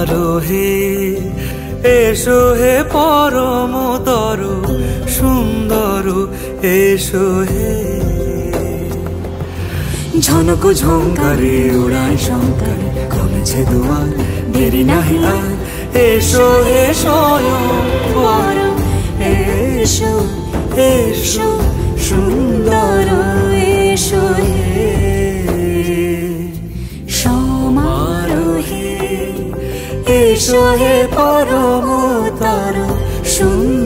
সমারোহে এসো হে পরম তর সুন্দর এসো হে। ঝনক ঝঙ্কারে উড়ায় শঙ্কার কমেছে দুয়ার দেরি নাহি আর। এসো হে স্বয়ং এসো এসো সুন্দর। এসো হে পরম তর সুন্দর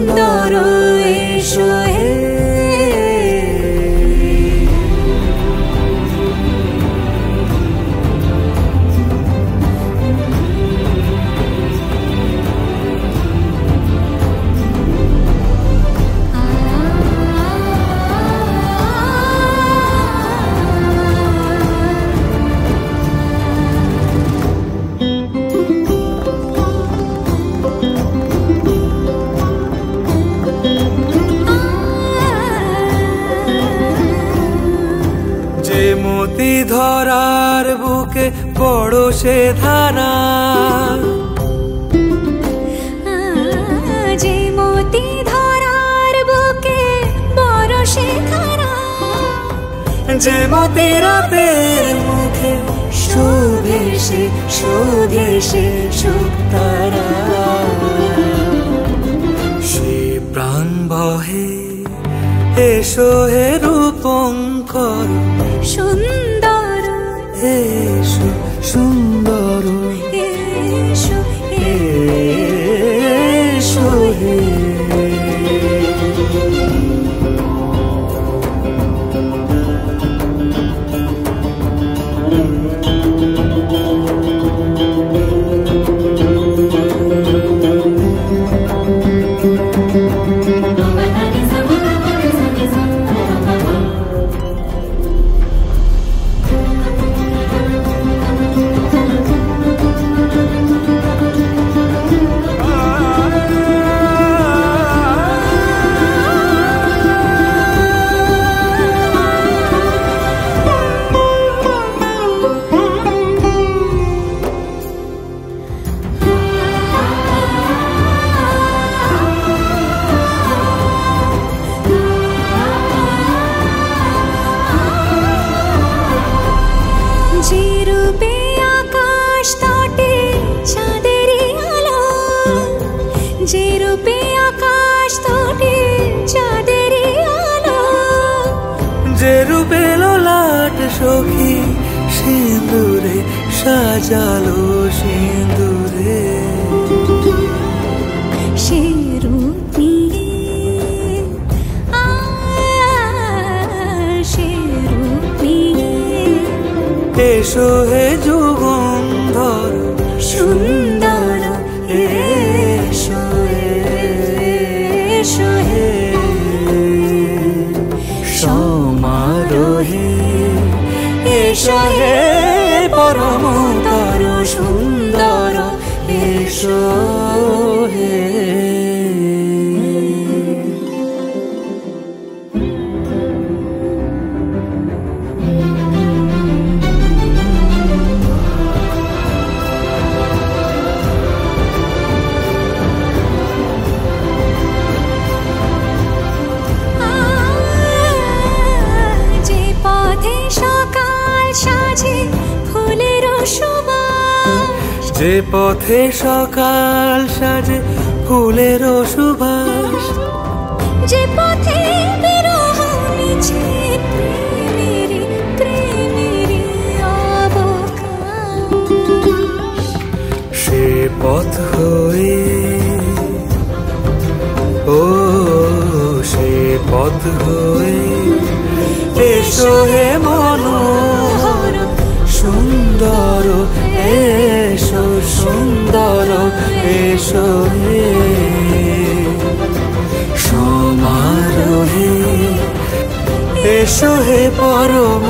ধরার বুকে বড় সে ধারা। যে মতি ধরার বুকে বড় শেখারা যে মতি রাতের মুখে শোভে সে সুতারা সে প্রাণ বহে এসো হে রূপঙ্কর। সুন্দর এসো সুন্দর এসো এসো হে। যে রূপে লাট সখী সিঁদুরে সাজালো সিঁদুরে এসো হে যুগন্ধর সুন্দর এসো সকাল সাজে ফুলের সুবাস যে পথে সকাল সাজে ফুলের সুবাস। যে পথে সে পথ হয়ে ও সে পথ হয়ে এসো হে মনোহর। সুন্দর হে সমারোহে এসো হে পরম